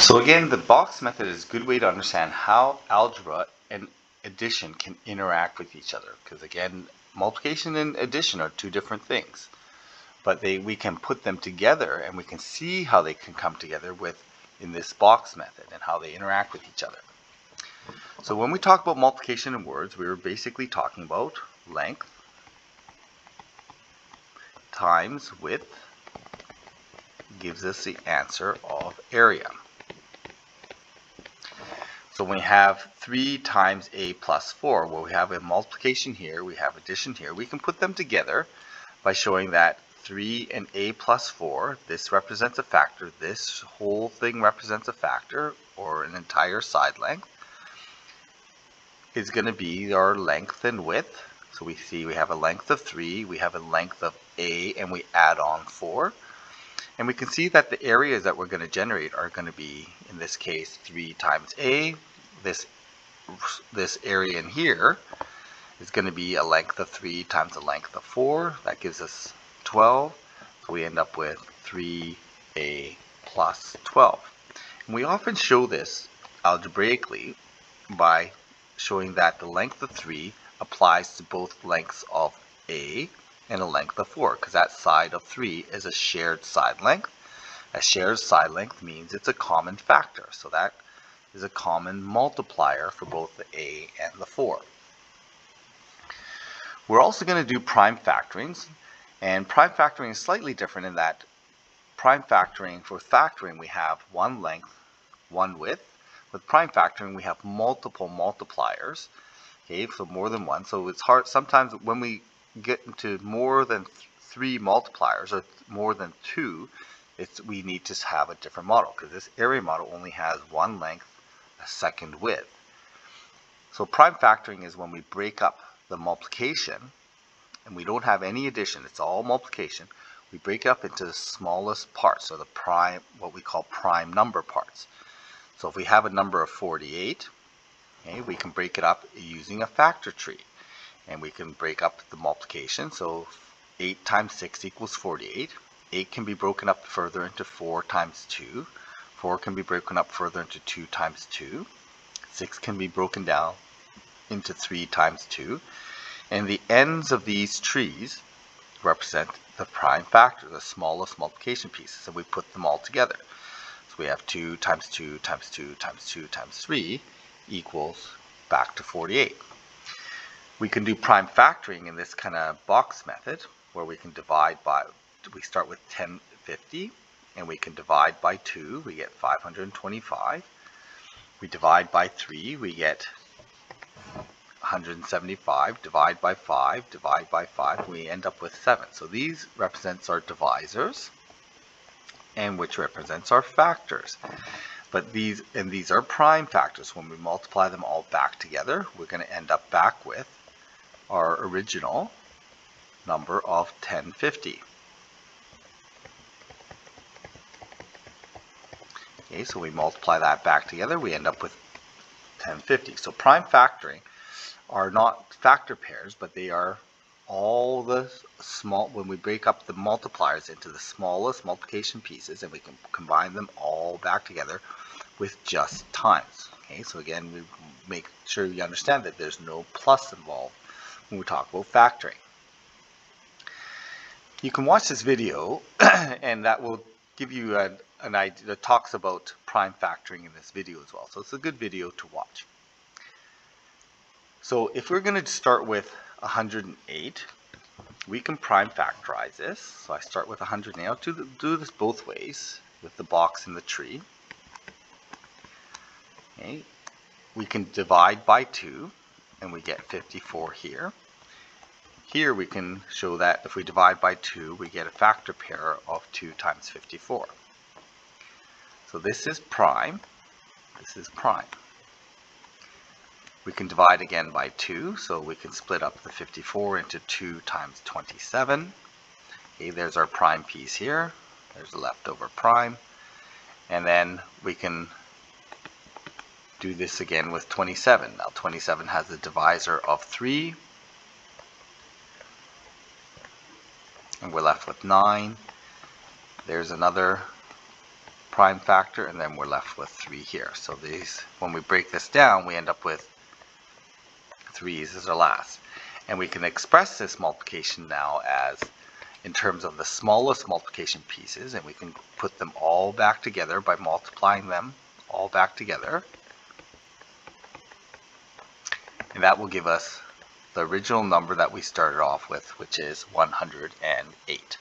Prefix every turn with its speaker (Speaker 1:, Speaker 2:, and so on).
Speaker 1: So again, the box method is a good way to understand how algebra and addition can interact with each other. Because again, multiplication and addition are two different things. But they we can put them together and we can see how they can come together with in this box method and how they interact with each other. So when we talk about multiplication in words, we were basically talking about length times width gives us the answer of area. So when we have 3 times a plus 4, well we have a multiplication here, we have addition here, we can put them together by showing that 3 and a plus 4, this represents a factor, this whole thing represents a factor, or an entire side length, is going to be our length and width. So we see we have a length of 3, we have a length of a, and we add on 4. And we can see that the areas that we're going to generate are going to be, in this case, 3 times a. This, this area in here is going to be a length of 3 times a length of 4. That gives us 12. So we end up with 3a plus 12. And we often show this algebraically by showing that the length of 3 applies to both lengths of a and a length of 4 because that side of 3 is a shared side length. A shared side length means it's a common factor. So that is a common multiplier for both the a and the 4. We're also going to do prime factorings. And prime factoring is slightly different in that prime factoring, for factoring we have one length, one width. With prime factoring we have multiple multipliers. Okay, so more than one. So it's hard, sometimes when we get into more than three multipliers or more than two, it's we need to have a different model because this area model only has one length, a second width. So prime factoring is when we break up the multiplication and we don't have any addition, it's all multiplication. We break up into the smallest parts, or the prime, what we call prime number parts. So if we have a number of 48, okay, we can break it up using a factor tree and we can break up the multiplication. So 8 times 6 equals 48. 8 can be broken up further into 4 times 2. 4 can be broken up further into 2 times 2. 6 can be broken down into 3 times 2. And the ends of these trees represent the prime factor, the smallest multiplication pieces, and we put them all together. So we have 2 times 2 times 2 times 2 times 3 equals back to 48. We can do prime factoring in this kind of box method where we can divide by, we start with 1050 and we can divide by 2, we get 525. We divide by 3, we get 175. Divide by 5, divide by 5, we end up with 7. So these represents our divisors and which represents our factors. But these, and these are prime factors. When we multiply them all back together, we're going to end up back with our original number of 1050. Okay, so we multiply that back together, we end up with 1050. So prime factoring are not factor pairs, but they are all the small, when we break up the multipliers into the smallest multiplication pieces and we can combine them all back together with just times. Okay, so again, we make sure you understand that there's no plus involved when we talk about factoring. You can watch this video and that will give you a, an idea that talks about prime factoring in this video as well. So it's a good video to watch. So if we're going to start with 108, we can prime factorize this. So I start with 108. I'll do, do this both ways with the box and the tree. Okay. We can divide by 2 and we get 54 here. Here we can show that if we divide by 2, we get a factor pair of 2 times 54. So this is prime, this is prime. We can divide again by 2, so we can split up the 54 into 2 times 27. Okay, there's our prime piece here. There's the leftover prime. And then we can do this again with 27. Now 27 has a divisor of 3. And we're left with 9. There's another prime factor, and then we're left with 3 here. So these, when we break this down, we end up with 3's as our last. And we can express this multiplication now as in terms of the smallest multiplication pieces, and we can put them all back together by multiplying them all back together. And that will give us the original number that we started off with, which is 108.